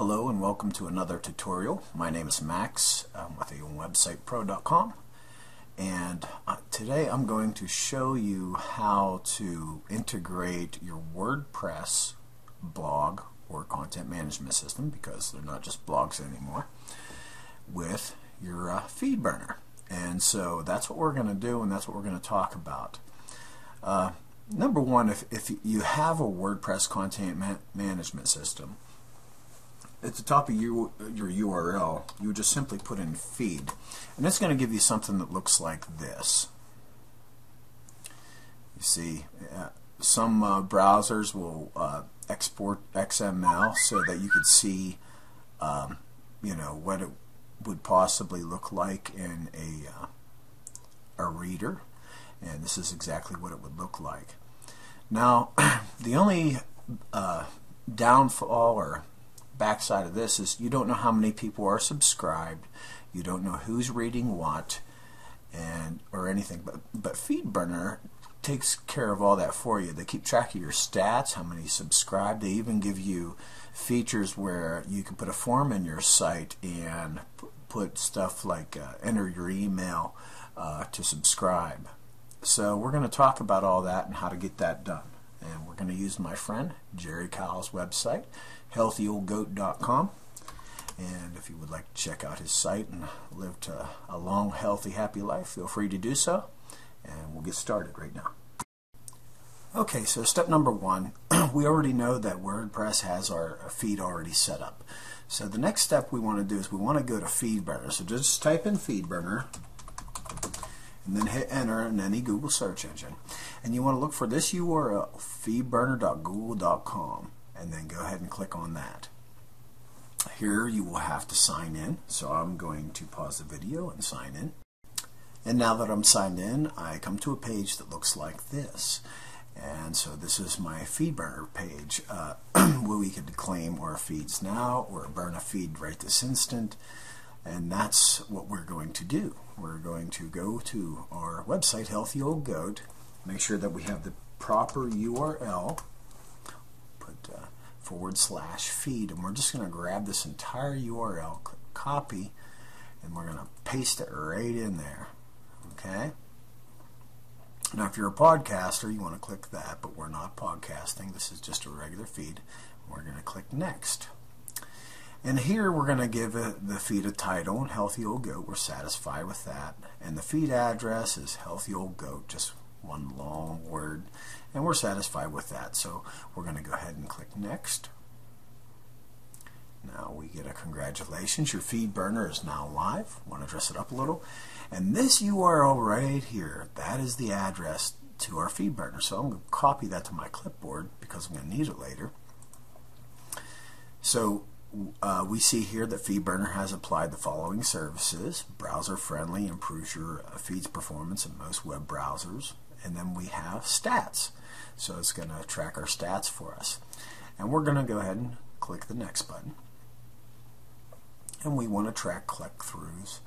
Hello and welcome to another tutorial. My name is Max um, with websitepro.com and uh, today I'm going to show you how to integrate your WordPress blog or content management system because they're not just blogs anymore with your uh, FeedBurner. And so that's what we're going to do and that's what we're going to talk about. Uh, number one, if, if you have a WordPress content ma management system, at the top of you, your URL, you just simply put in feed. And it's going to give you something that looks like this. You see, uh, some uh, browsers will uh, export XML so that you could see, um, you know, what it would possibly look like in a, uh, a reader. And this is exactly what it would look like. Now, the only uh, downfall or backside of this is you don't know how many people are subscribed, you don't know who's reading what, and or anything. But but FeedBurner takes care of all that for you. They keep track of your stats, how many subscribe. They even give you features where you can put a form in your site and put stuff like uh, enter your email uh, to subscribe. So we're going to talk about all that and how to get that done. And we're going to use my friend Jerry Kyle's website, healthyoldgoat.com. And if you would like to check out his site and live to a long, healthy, happy life, feel free to do so. And we'll get started right now. Okay, so step number one, we already know that WordPress has our feed already set up. So the next step we want to do is we want to go to FeedBurner. So just type in FeedBurner and then hit enter in any Google search engine. And you want to look for this URL, feedburner.google.com, and then go ahead and click on that. Here you will have to sign in, so I'm going to pause the video and sign in. And now that I'm signed in, I come to a page that looks like this. And so this is my FeedBurner page uh, where we can claim our feeds now or burn a feed right this instant. And that's what we're going to do. We're going to go to our website, Healthy Old Goat, make sure that we have the proper URL, forward slash feed, and we're just going to grab this entire URL, click copy, and we're going to paste it right in there. Okay? Now, if you're a podcaster, you want to click that, but we're not podcasting. This is just a regular feed. We're going to click next. And here we're going to give it the feed a title and Healthy Old Goat. We're satisfied with that. And the feed address is Healthy Old Goat, just one long word. And we're satisfied with that. So we're going to go ahead and click Next. Now we get a congratulations. Your feed burner is now live. Want to dress it up a little. And this URL right here, that is the address to our feed burner. So I'm going to copy that to my clipboard because I'm going to need it later. So uh, we see here that FeedBurner has applied the following services. Browser friendly, improves your uh, feed's performance in most web browsers. And then we have stats. So it's going to track our stats for us. And we're going to go ahead and click the next button. And we want to track click-throughs,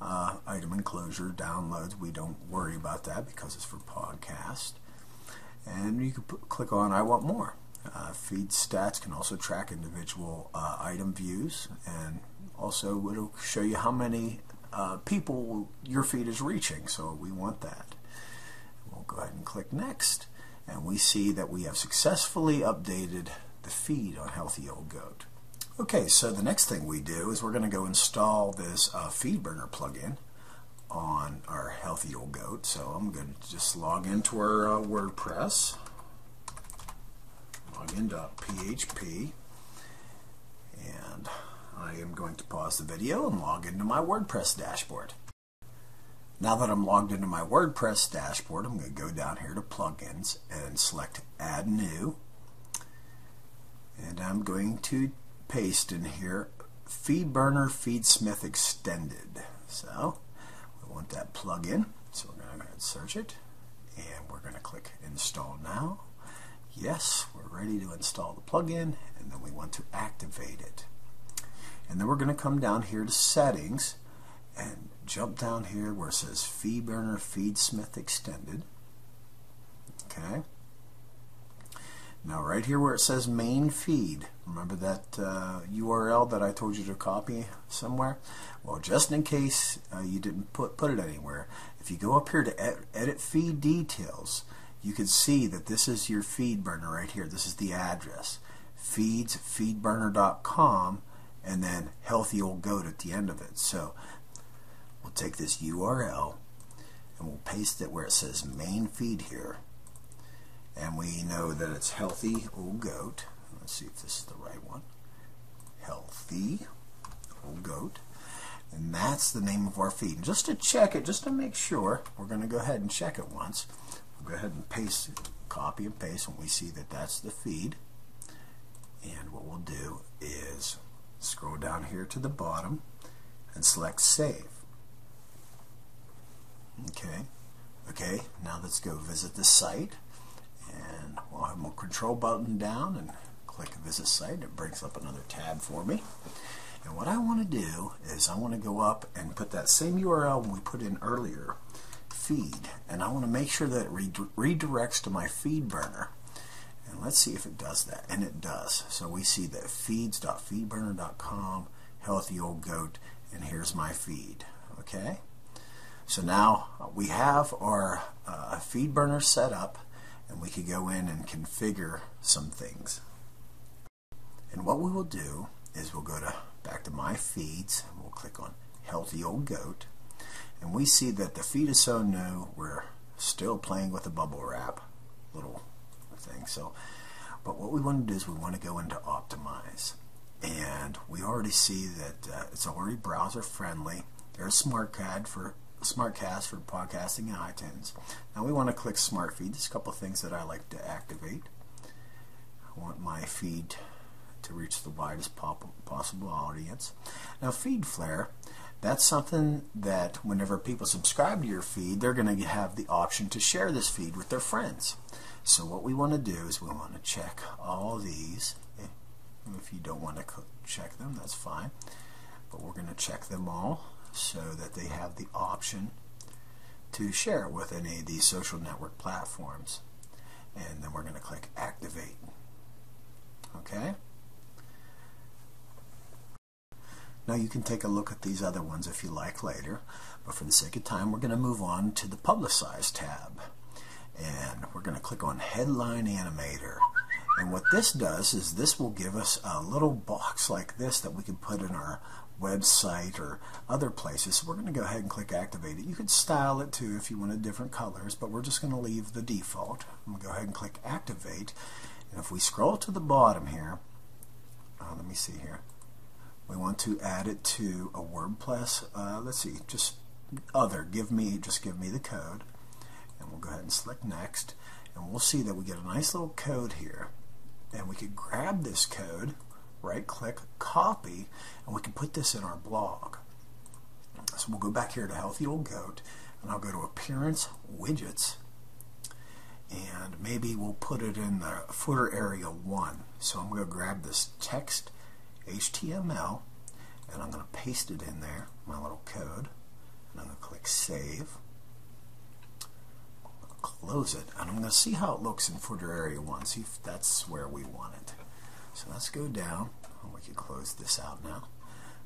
uh, item enclosure, downloads. We don't worry about that because it's for podcast. And you can put, click on I want more. Uh, feed stats can also track individual uh, item views and also it'll show you how many uh, people your feed is reaching so we want that go ahead and click next and we see that we have successfully updated the feed on Healthy Old Goat okay so the next thing we do is we're going to go install this uh, FeedBurner plugin on our Healthy Old Goat so I'm going to just log into our uh, WordPress login.php and I am going to pause the video and log into my WordPress dashboard. Now that I'm logged into my WordPress dashboard, I'm going to go down here to plugins and select add new and I'm going to paste in here FeedBurner FeedSmith Extended. So we want that plugin, so we're going to search it and we're going to click install now Yes, we're ready to install the plugin and then we want to activate it. And then we're going to come down here to settings and jump down here where it says FeedBurner FeedSmith Extended. Okay. Now right here where it says main feed, remember that uh, URL that I told you to copy somewhere? Well, just in case uh, you didn't put, put it anywhere, if you go up here to ed edit feed details, you can see that this is your feed burner right here. This is the address. Feeds, feedburner.com, and then healthy old goat at the end of it. So take this URL and we'll paste it where it says main feed here and we know that it's healthy old goat. Let's see if this is the right one. Healthy old goat. And that's the name of our feed. just to check it, just to make sure, we're going to go ahead and check it once. We'll go ahead and paste, copy and paste, and we see that that's the feed. And what we'll do is scroll down here to the bottom and select Save. Okay. Okay, now let's go visit the site. And we'll have my control button down and click visit site. It brings up another tab for me. And what I want to do is I want to go up and put that same URL we put in earlier feed. And I want to make sure that it redirects to my feed burner. And let's see if it does that. And it does. So we see that feeds.feedburner.com healthy old goat and here's my feed. Okay so now we have our uh, feed burner set up and we could go in and configure some things. And what we will do is we'll go to back to my feeds and we'll click on healthy old goat and we see that the feed is so new we're still playing with the bubble wrap little thing so but what we want to do is we want to go into optimize and we already see that uh, it's already browser friendly there's SmartCast for SmartCast for podcasting in iTunes. Now we want to click Smart Feed. There's a couple things that I like to activate. I want my feed to reach the widest possible audience. Now FeedFlare, that's something that whenever people subscribe to your feed, they're going to have the option to share this feed with their friends. So what we want to do is we want to check all these. Eh, if you don't want to check them, that's fine. But we're going to check them all so that they have the option to share it with any of these social network platforms. And then we're going to click Activate. Okay? Now you can take a look at these other ones if you like later, but for the sake of time we're going to move on to the Publicize tab. And we're going to click on Headline Animator. And what this does is this will give us a little box like this that we can put in our website or other places. So we're going to go ahead and click activate it. You could style it too if you wanted different colors, but we're just going to leave the default. I'm going to go ahead and click activate. And if we scroll to the bottom here, uh, let me see here. We want to add it to a WordPress. Uh, let's see, just other. Give me, just give me the code. And we'll go ahead and select next. And we'll see that we get a nice little code here. And we could grab this code right click, copy, and we can put this in our blog. So we'll go back here to Healthy Old Goat, and I'll go to Appearance, Widgets, and maybe we'll put it in the footer area 1. So I'm going to grab this text HTML, and I'm going to paste it in there, my little code, and I'm going to click Save. Close it, and I'm going to see how it looks in footer area 1, see if that's where we want it. So let's go down. And we can close this out now.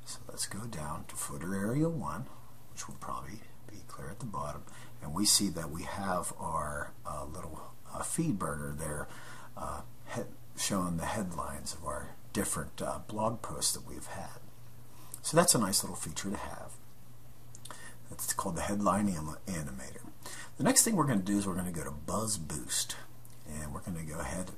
So let's go down to footer area 1, which will probably be clear at the bottom. And we see that we have our uh, little uh, feed burner there uh, showing the headlines of our different uh, blog posts that we've had. So that's a nice little feature to have. That's called the headline animator. The next thing we're going to do is we're going to go to Buzz Boost. And we're going to go ahead and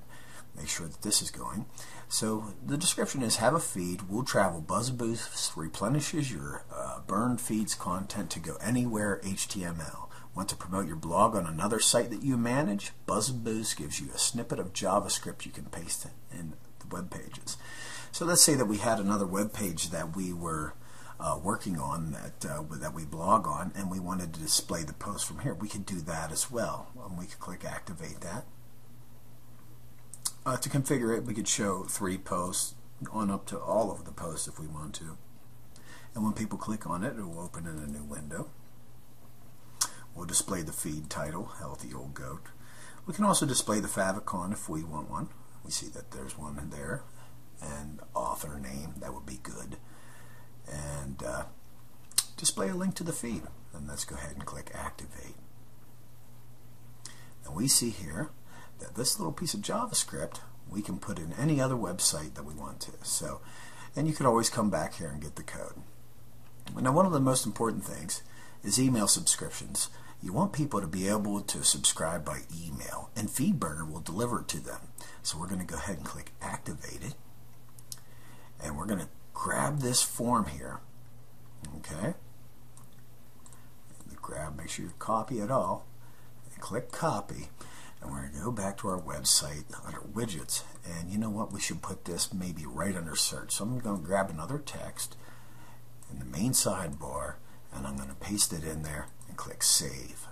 make sure that this is going. So the description is have a feed, will travel, Buzz Boost replenishes your uh, burned feeds content to go anywhere HTML. Want to promote your blog on another site that you manage? Buzz Boost gives you a snippet of JavaScript you can paste in the web pages. So let's say that we had another web page that we were uh, working on that uh, that we blog on, and we wanted to display the post from here. We could do that as well. Um, we could click activate that. Uh, to configure it, we could show three posts on up to all of the posts if we want to. And when people click on it, it will open in a new window. We'll display the feed title, Healthy Old Goat. We can also display the favicon if we want one. We see that there's one there, and author name, that would be good. And uh, display a link to the feed. And let's go ahead and click Activate. And we see here that this little piece of JavaScript we can put in any other website that we want to. So, and you can always come back here and get the code. Now, one of the most important things is email subscriptions. You want people to be able to subscribe by email, and FeedBurner will deliver it to them. So we're going to go ahead and click Activate it, and we're going to grab this form here. Okay. Grab, make sure you copy it all, click Copy. And we're going to go back to our website under widgets. And you know what? We should put this maybe right under search. So I'm going to grab another text in the main sidebar and I'm going to paste it in there and click Save.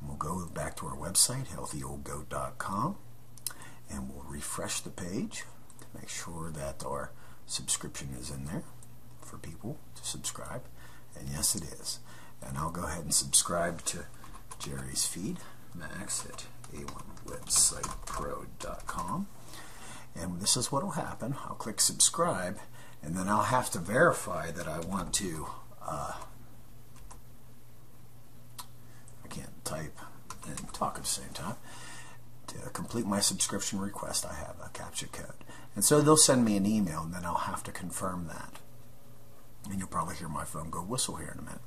And we'll go back to our website, healthyoldgoat.com, and we'll refresh the page to make sure that our subscription is in there for people to subscribe. And yes, it is. And I'll go ahead and subscribe to Jerry's feed. Max at a1websitepro.com. And this is what will happen. I'll click subscribe, and then I'll have to verify that I want to. Uh, I can't type and talk at the same time. To complete my subscription request, I have a CAPTCHA code. And so they'll send me an email, and then I'll have to confirm that. And you'll probably hear my phone go whistle here in a minute.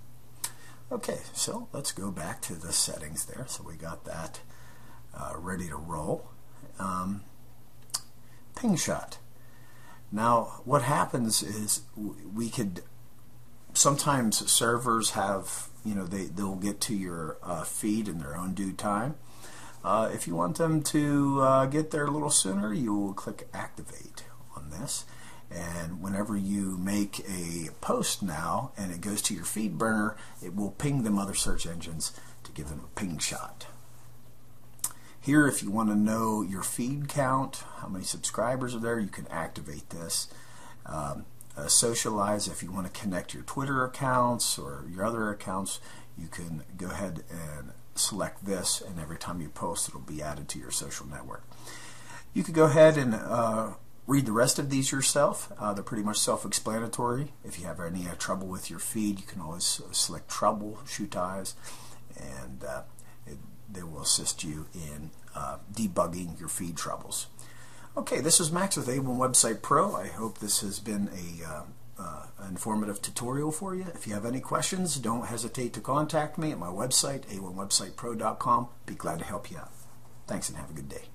Okay, so let's go back to the settings there. So we got that uh, ready to roll. Um, ping shot. Now, what happens is we could sometimes servers have you know they they'll get to your uh, feed in their own due time. Uh, if you want them to uh, get there a little sooner, you will click activate on this and whenever you make a post now and it goes to your feed burner, it will ping them other search engines to give them a ping shot. Here, if you want to know your feed count, how many subscribers are there, you can activate this. Um, uh, socialize, if you want to connect your Twitter accounts or your other accounts, you can go ahead and select this, and every time you post, it'll be added to your social network. You could go ahead and uh, Read the rest of these yourself. Uh, they're pretty much self-explanatory. If you have any uh, trouble with your feed, you can always uh, select Troubleshootize, and uh, it, they will assist you in uh, debugging your feed troubles. Okay, this is Max with A1 Website Pro. I hope this has been a uh, informative tutorial for you. If you have any questions, don't hesitate to contact me at my website, a1websitepro.com. Be glad to help you out. Thanks and have a good day.